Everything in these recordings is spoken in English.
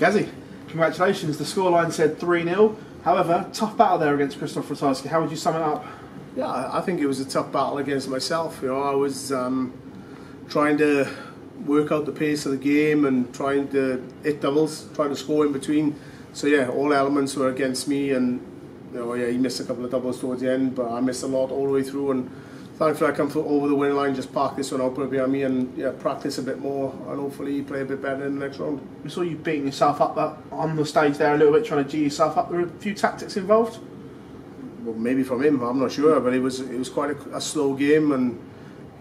Gezzy, congratulations. The scoreline said 3 0. However, tough battle there against Krzysztof Ratajski. How would you sum it up? Yeah, I think it was a tough battle against myself. You know, I was um, trying to work out the pace of the game and trying to hit doubles, trying to score in between. So yeah, all elements were against me, and you know, yeah, he missed a couple of doubles towards the end, but I missed a lot all the way through. And thankfully, I come over the winning line, just park this one it behind me, and yeah, practice a bit more, and hopefully play a bit better in the next round. We saw you beating yourself up uh, on the stage there a little bit, trying to G yourself up. There were a few tactics involved. Well, maybe from him, I'm not sure, but it was it was quite a, a slow game, and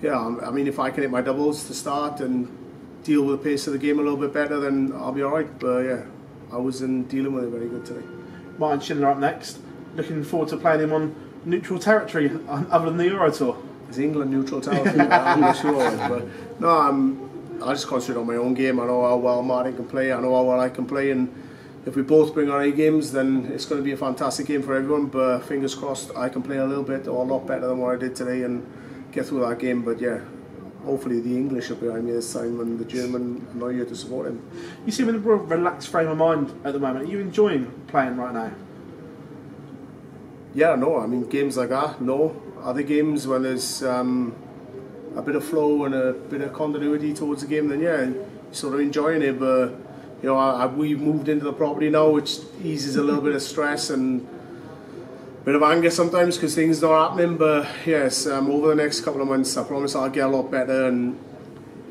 yeah, I mean, if I can hit my doubles to start and deal with the pace of the game a little bit better, then I'll be all right. But yeah, I wasn't dealing with it very good today. Martin Schindler up next. Looking forward to playing him on neutral territory other than the Euro Tour. Is England neutral territory? I'm not sure. But no, I'm, I just concentrate on my own game. I know how well Martin can play. I know how well I can play. And if we both bring our A games, then it's going to be a fantastic game for everyone. But fingers crossed, I can play a little bit or a lot better than what I did today and get through that game. But yeah, hopefully the English are behind me this time and the German are not here to support him. You seem in a relaxed frame of mind at the moment. Are you enjoying playing right now? Yeah, no. I mean, games like that, no. Other games when there's um, a bit of flow and a bit of continuity towards the game, then yeah, sort of enjoying it. But you know, I, I, we've moved into the property now, which eases a little bit of stress and a bit of anger sometimes because things not happening. But yes, um, over the next couple of months, I promise I'll get a lot better and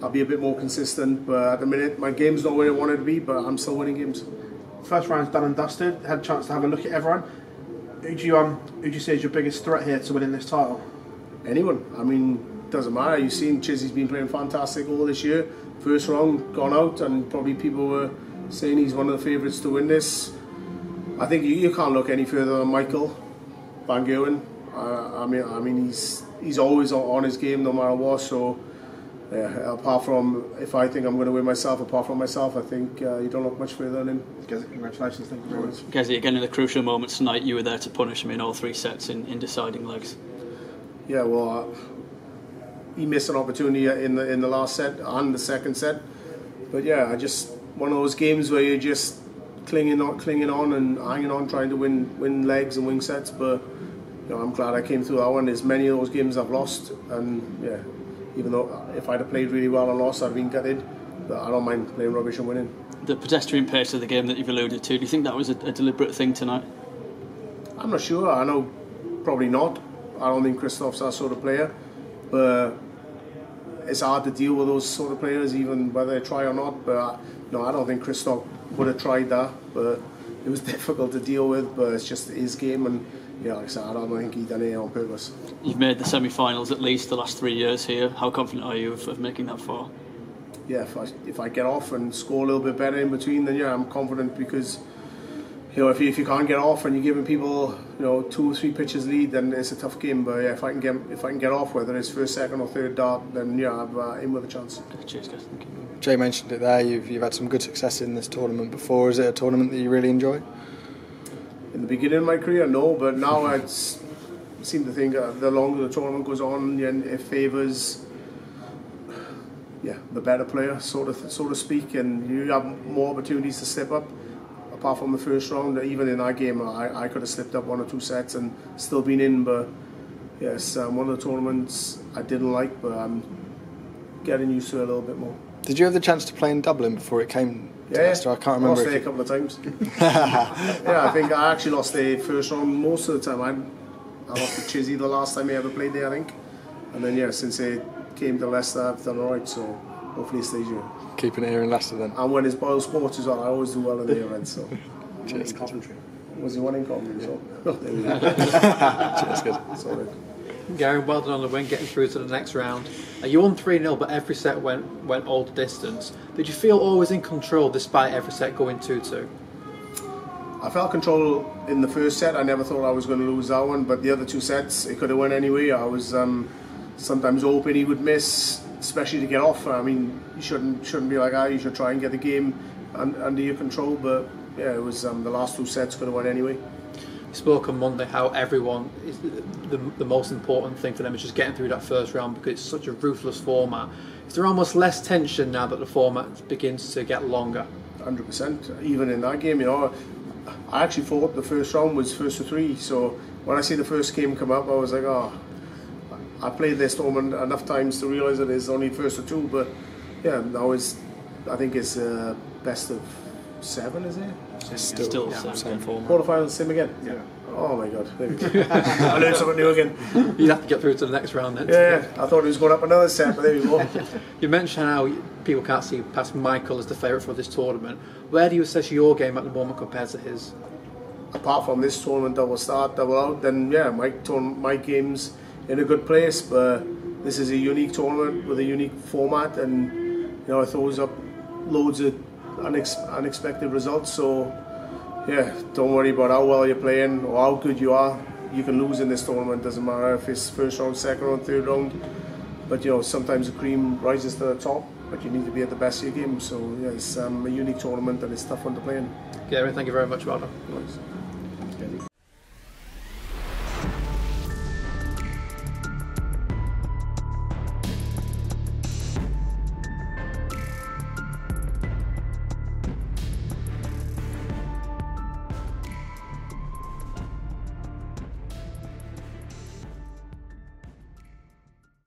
I'll be a bit more consistent. But at the minute, my game's not where I wanted to be, but I'm still winning games. First round's done and dusted. Had a chance to have a look at everyone. Who do you um who do you see as your biggest threat here to winning this title? Anyone. I mean, doesn't matter. You've seen Chizzy's been playing fantastic all this year. First round gone out, and probably people were saying he's one of the favourites to win this. I think you, you can't look any further than Michael Van Gerwen. Uh, I mean, I mean he's he's always on his game no matter what. So yeah, apart from if I think I'm going to win myself, apart from myself, I think uh, you don't look much further than him. Congratulations, thank you very much. Gezzy, again in the crucial moments tonight, you were there to punish him in all three sets in, in deciding legs. Yeah, well, uh, he missed an opportunity in the in the last set and the second set, but yeah, I just one of those games where you're just clinging on, clinging on and hanging on, trying to win win legs and win sets, but. You know, I'm glad I came through that one. There's many of those games I've lost, and yeah, even though if I'd have played really well and lost, I'd have been gutted. But I don't mind playing rubbish and winning. The pedestrian pace of the game that you've alluded to, do you think that was a, a deliberate thing tonight? I'm not sure. I know probably not. I don't think Krzysztof's that sort of player. But it's hard to deal with those sort of players, even whether they try or not. But no, I don't think Krzysztof would have tried that. But it was difficult to deal with. But it's just his game, and yeah, like I said, I don't think he done it on purpose. You've made the semi-finals at least the last three years here. How confident are you of, of making that far? Yeah, if I, if I get off and score a little bit better in between, then yeah, I'm confident because you know if you, if you can't get off and you're giving people you know two or three pitches lead, then it's a tough game. But yeah, if I can get if I can get off, whether it's first, second, or third dart, then yeah, I'm uh, in with a chance. Cheers, guys. Thank you. Jay mentioned it there. You've you've had some good success in this tournament before. Is it a tournament that you really enjoy? In the beginning of my career, no, but now I seem to think uh, the longer the tournament goes on, and it favours yeah the better player, so to so to speak, and you have more opportunities to step up. Apart from the first round, even in that game, I, I could have slipped up one or two sets and still been in. But yes, um, one of the tournaments I didn't like, but I'm getting used to it a little bit more. Did you have the chance to play in Dublin before it came Yeah, Leicester? I can't remember. Lost if there a couple of times. yeah, I think I actually lost the first round most of the time. I, I lost to Chizzy the last time I ever played there, I think. And then yeah, since I came to Leicester, I've done all right. So hopefully it stays here. Keeping it here in Leicester then. And when it's Boyle Sports as well, I always do well in the events. So Cheers. Coventry. Was he one in Coventry? So oh, there we go. Cheers, good. Sorry. Gary, well done on the win, getting through to the next round. You won 3 0, but every set went went all the distance. Did you feel always in control despite every set going 2 2? I felt control in the first set. I never thought I was going to lose that one, but the other two sets, it could have went anyway. I was um, sometimes hoping he would miss, especially to get off. I mean, you shouldn't shouldn't be like that. You should try and get the game un- under your control. But yeah, it was um, the last two sets could have went anyway. Spoke on Monday how everyone is the, the, the most important thing for them is just getting through that first round because it's such a ruthless format. Is there almost less tension now that the format begins to get longer? hundred percent. Even in that game, you know, I actually thought the first round was first to three. So when I see the first game come up, I was like, oh, I played this tournament enough times to realise that it's only first to two. But yeah, now it's I think it's uh, best of seven, is it? Still, Still yeah, same. same form. Quarterfinals, same again. Yeah. Oh my god, there we go. I learned something new again. You'd have to get through to the next round then. Yeah, yeah, I thought it was going up another set, but there we go. You mentioned how people can't see past Michael as the favourite for this tournament. Where do you assess your game at the moment compared to his? apart from this tournament that will start, that will out, then yeah, my tourn- my game's in a good place. But this is a unique tournament with a unique format, and you know it throws up loads of unex- unexpected results. So yeah, don't worry about how well you're playing or how good you are. You can lose in this tournament. Doesn't matter if it's first round, second round, third round. But you know sometimes the cream rises to the top. But you need to be at the best of your game. So yeah, it's um, a unique tournament and it's tough one to play in. Gary, thank you very much, well done. Nice.